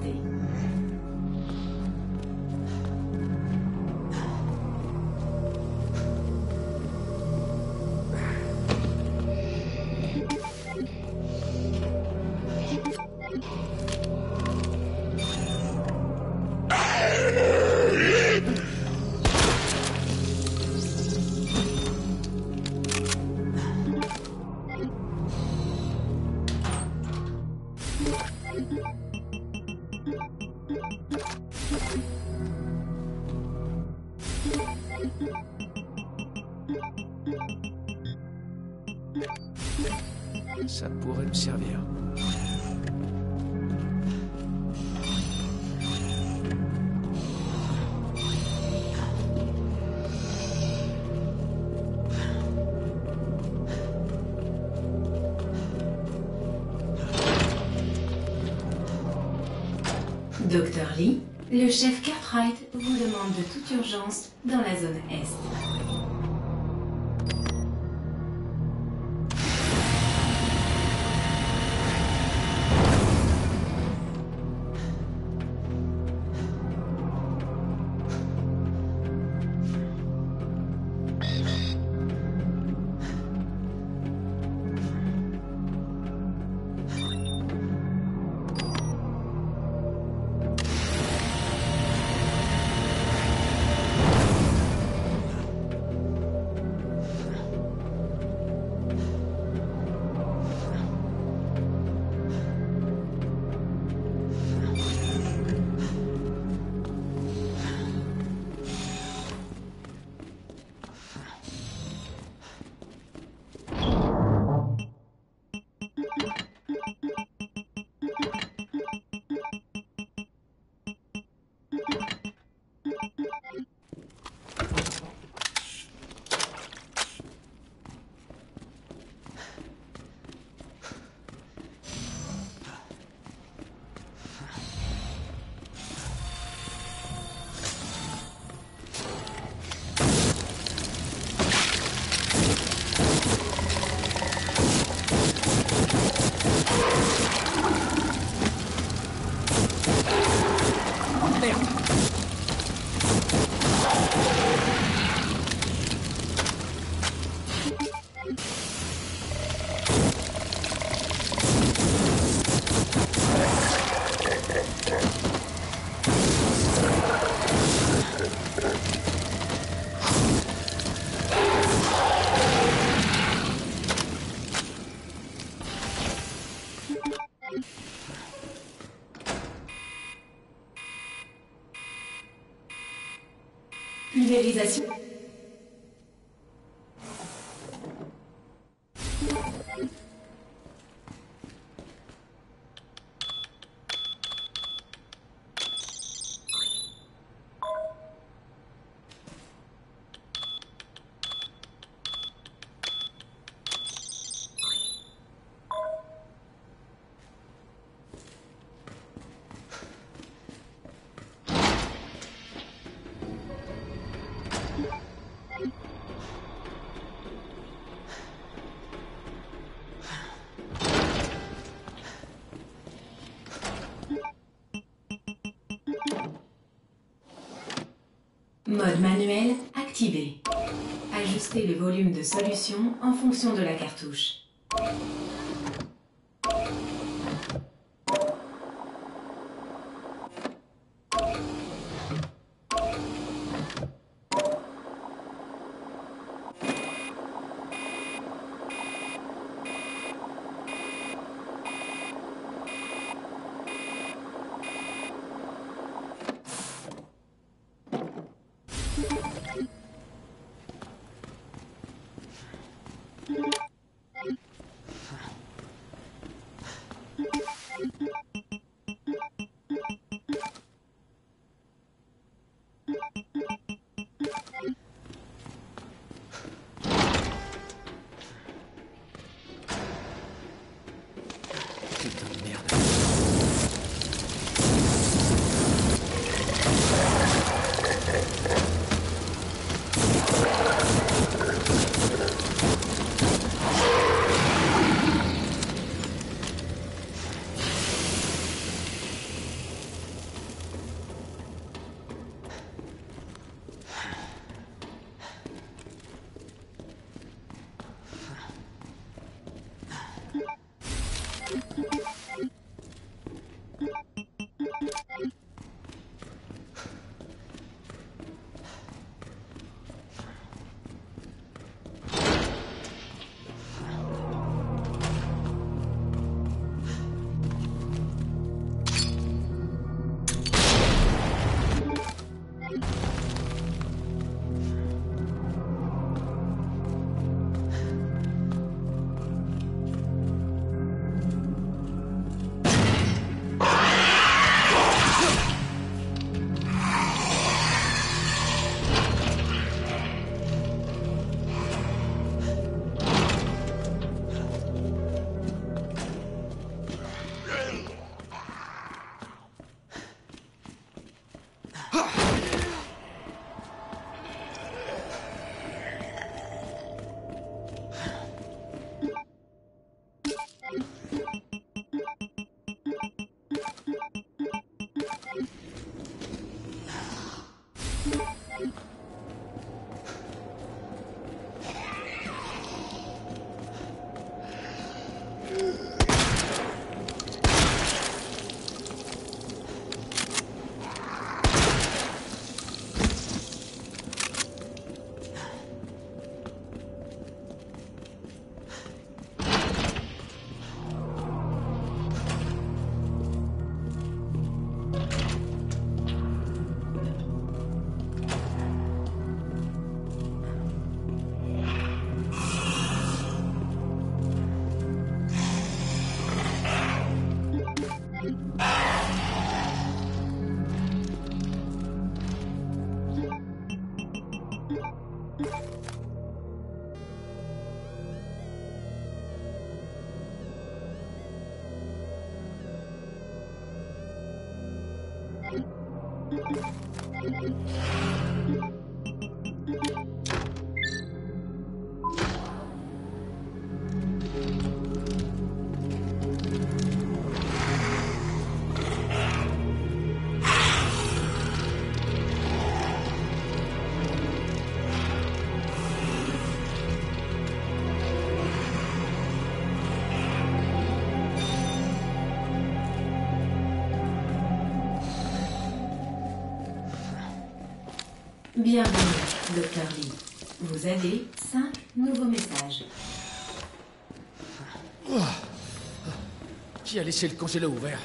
Pour le chef okay Mode manuel activé. Ajustez le volume de solution en fonction de la cartouche. Bienvenue, Dr. Lee. Vous avez 5 nouveaux messages. Qui a laissé le congélo ouvert?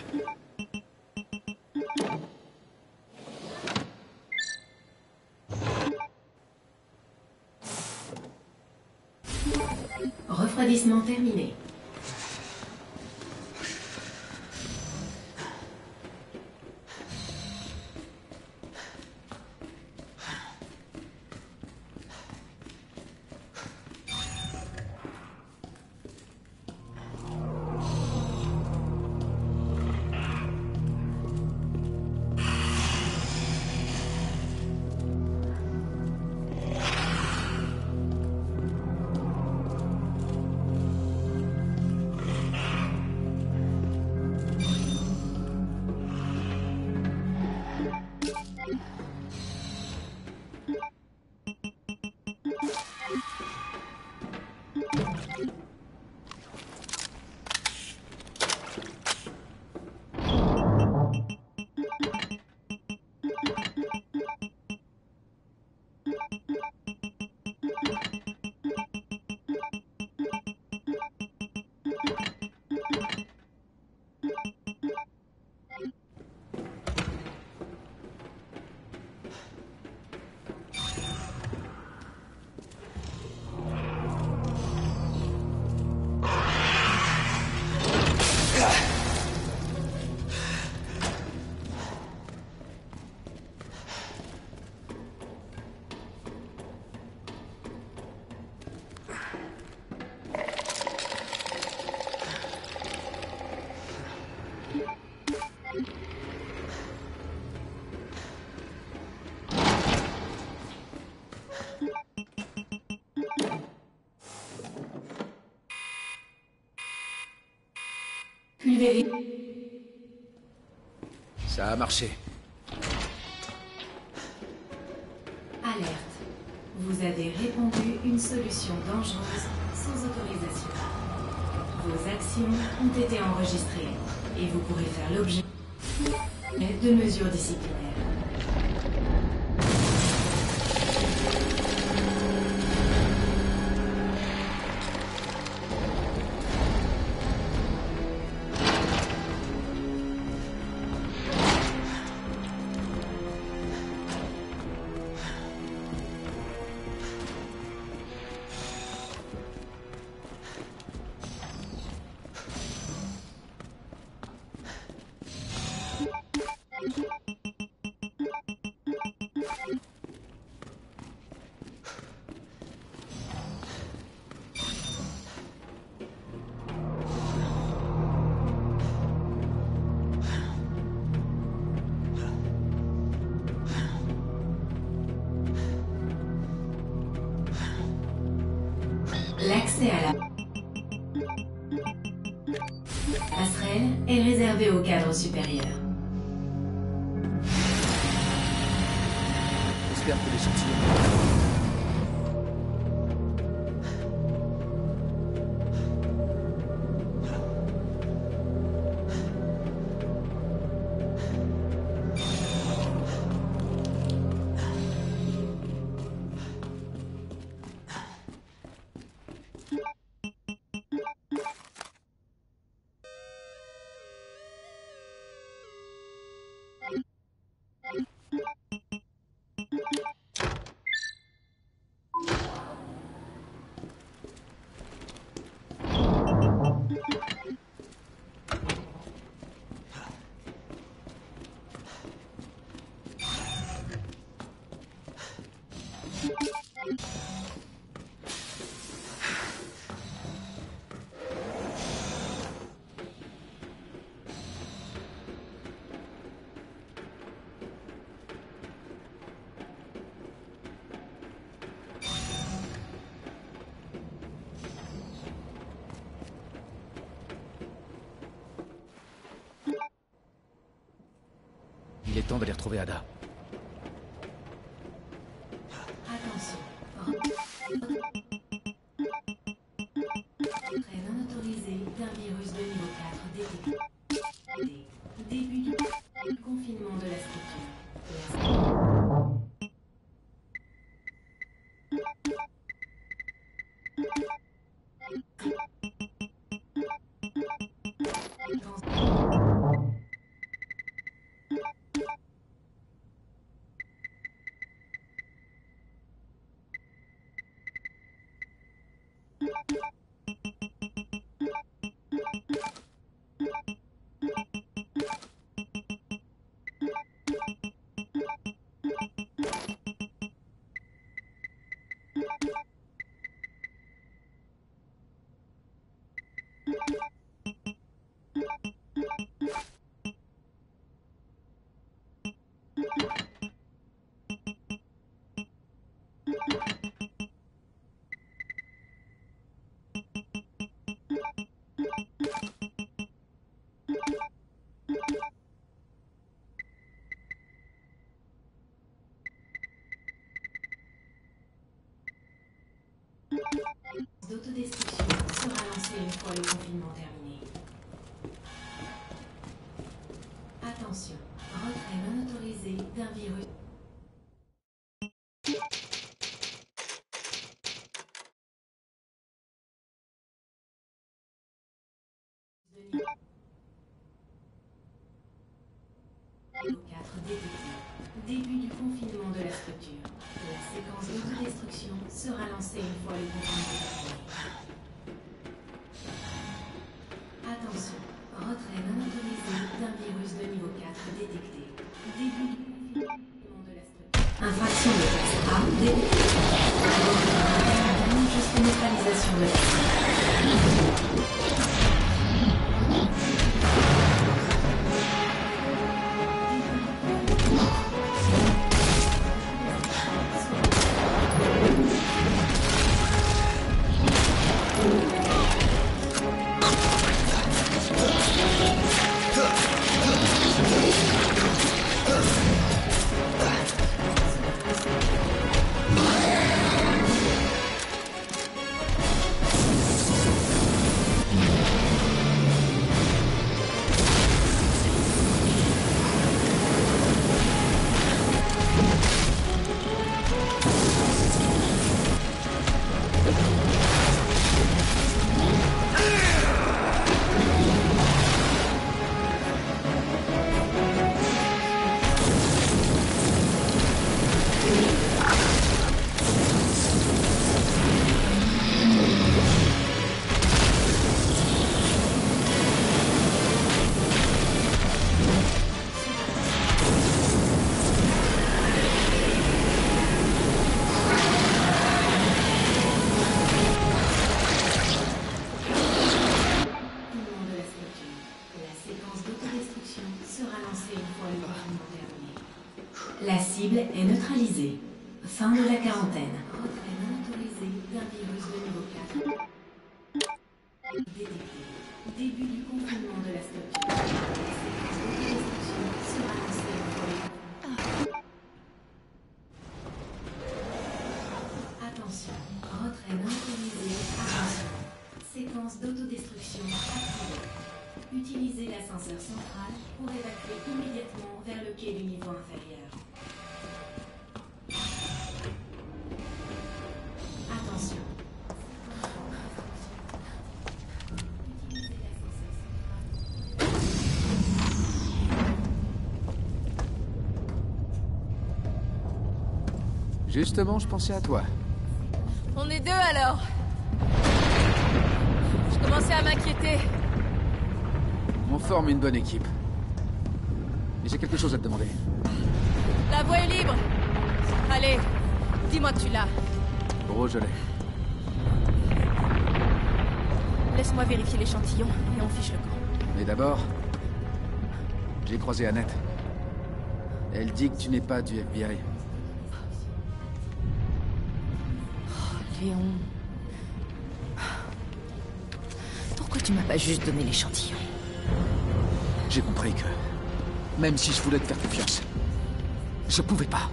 Ça a marché. Alerte. Vous avez répondu une solution dangereuse sans autorisation. Vos actions ont été enregistrées et vous pourrez faire l'objet de mesures disciplinaires. cadre supérieur. Il est temps d'aller retrouver Ada. Sim. Justement, je pensais à toi. On est deux alors Je commençais à m'inquiéter. On forme une bonne équipe. Mais j'ai quelque chose à te demander. La voie est libre Allez, dis-moi que tu l'as. Gros, je l'ai. Laisse-moi vérifier l'échantillon et on fiche le camp. Mais d'abord, j'ai croisé Annette. Elle dit que tu n'es pas du FBI. Léon. Pourquoi tu m'as pas juste donné l'échantillon? J'ai compris que, même si je voulais te faire confiance, je pouvais pas.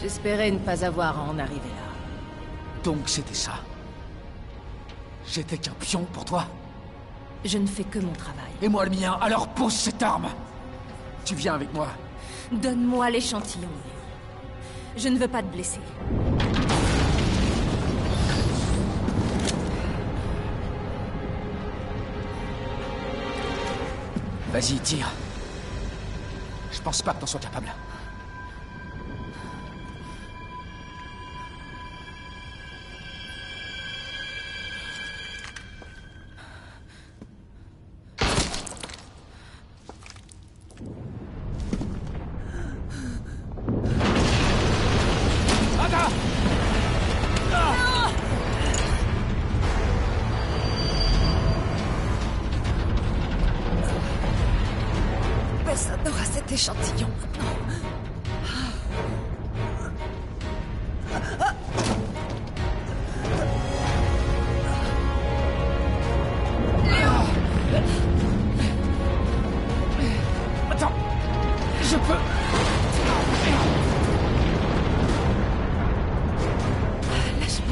J'espérais ne pas avoir à en arriver là. Donc c'était ça. J'étais qu'un pion pour toi. Je ne fais que mon travail. Et moi le mien, alors pose cette arme Tu viens avec moi. Donne-moi l'échantillon, Léon. Je ne veux pas te blesser. Vas-y, tire. Je pense pas que t'en sois capable.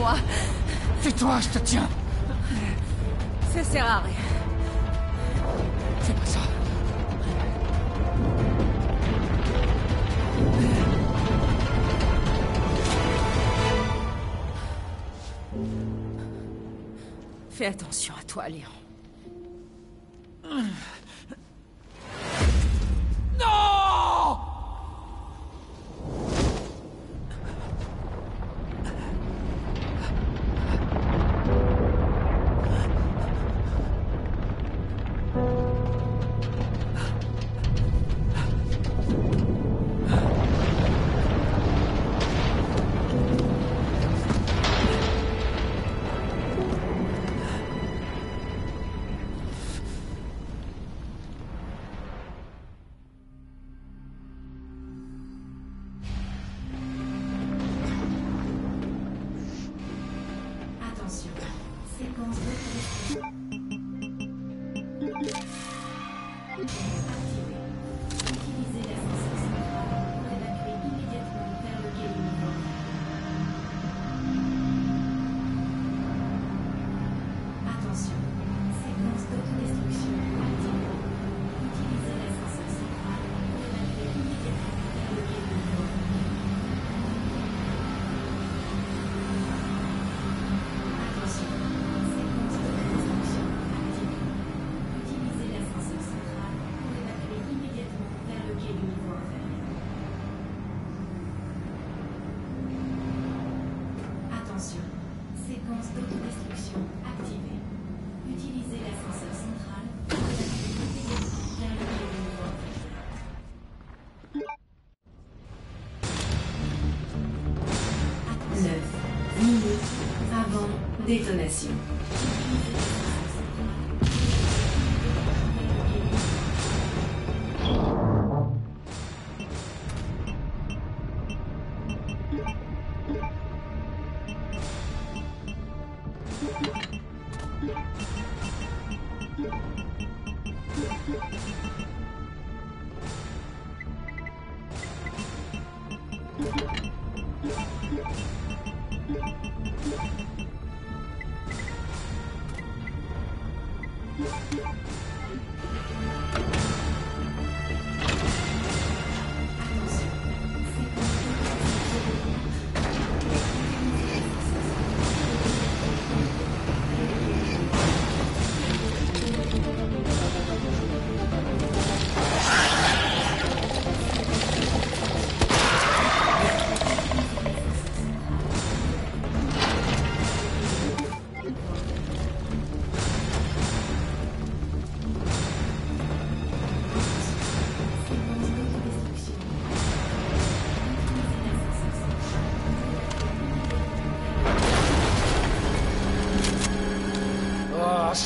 Lâche-moi. Fais-toi, je te tiens Ça sert à rien. Fais pas ça Fais attention à toi, Léon.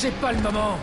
C'est pas le moment